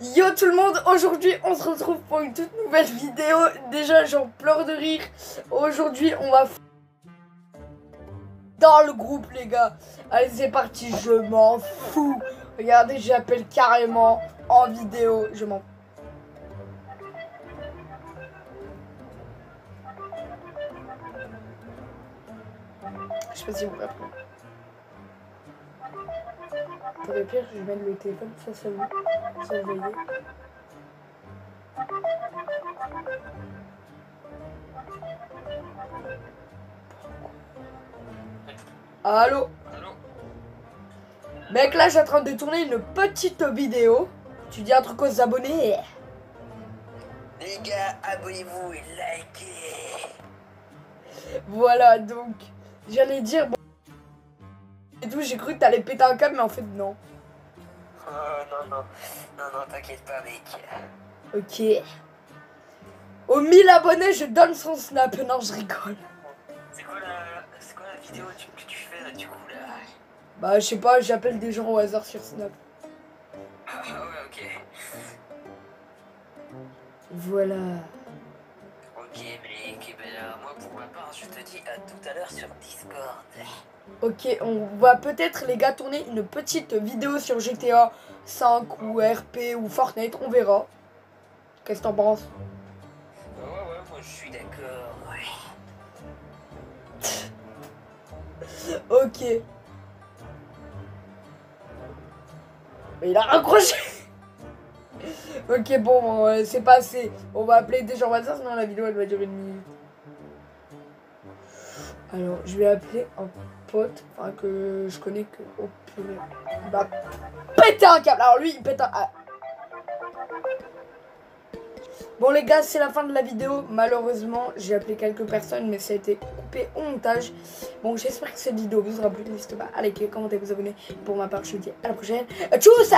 Yo tout le monde, aujourd'hui on se retrouve pour une toute nouvelle vidéo. Déjà j'en pleure de rire. Aujourd'hui on va dans le groupe les gars. Allez c'est parti, je m'en fous. Regardez j'appelle carrément en vidéo. Je m'en Je sais pas si vous rappelez. Pour le pire, je mettre le téléphone. Ça vous voyez. Allô Allô Mec, là, je suis en train de tourner une petite vidéo. Tu dis un truc aux abonnés Les gars, abonnez-vous et likez Voilà, donc, j'allais dire... Et tout, j'ai cru que t'allais péter un câble, mais en fait, non. Oh non, non, non, non, t'inquiète pas mec. Ok. Aux 1000 abonnés, je donne son snap. Non, je rigole. C'est quoi la, quoi la vidéo que tu fais là du coup là? Bah, je sais pas, j'appelle des gens au hasard sur Snap. Ah ouais, ok. Voilà. Ok mec, je te dis à tout à l'heure sur Discord. Ok, on va peut-être, les gars, tourner une petite vidéo sur GTA 5 ou RP ou Fortnite. On verra. Qu'est-ce que t'en penses? Ouais, ouais, moi je suis d'accord, ouais. Ok. Mais il a raccroché Ok, bon, euh, c'est passé. On va appeler des gens au hasard, sinon la vidéo elle va durer une minute. Alors, je vais appeler un pote, enfin que je connais que. Oh purée. Il va péter un câble. Alors lui, il pète un. ah. Bon les gars, c'est la fin de la vidéo. Malheureusement, j'ai appelé quelques personnes, mais ça a été coupé au montage. Bon, j'espère que cette vidéo vous aura plu. N'hésitez pas à liker, commenter, vous abonner. Pour ma part, je vous dis à la prochaine. Tchuss